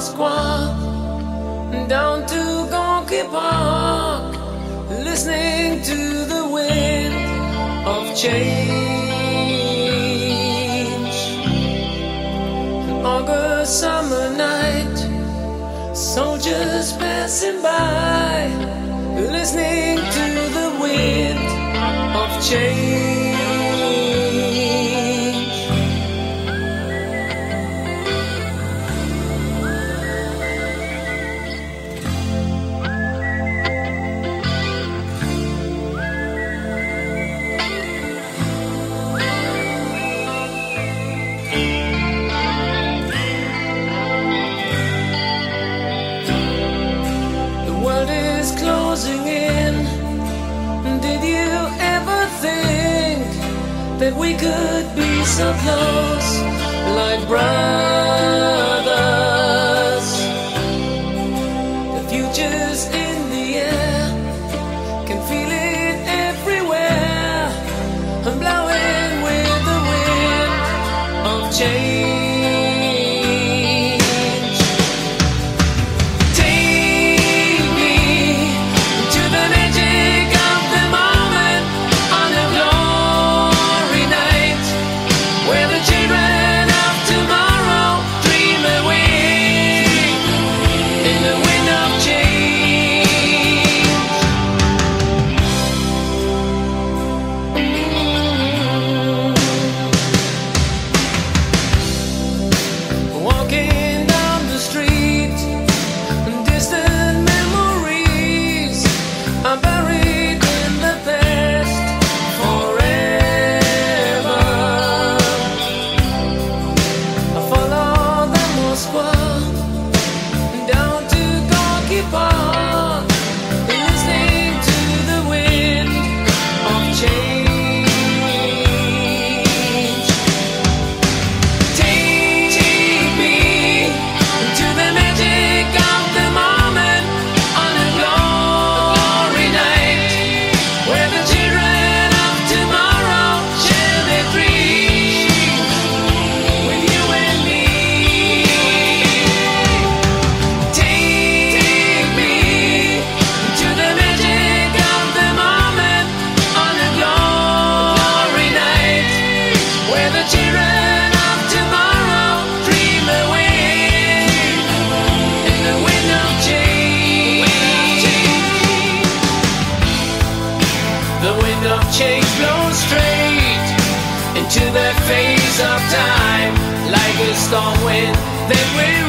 Square, down to Gorky Park, listening to the wind of change. August summer night, soldiers passing by, listening to the wind of change. that we could be so close, like brothers. The future's in. of. wind of change blown straight into the face of time like a storm wind that will.